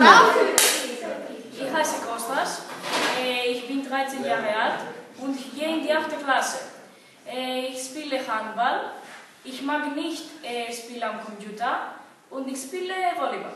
Ich heiße Kostas, äh, ich bin 13 Jahre alt und ich gehe in die 8. Klasse. Äh, ich spiele Handball, ich mag nicht Spiele spielen am Computer und ich spiele Volleyball.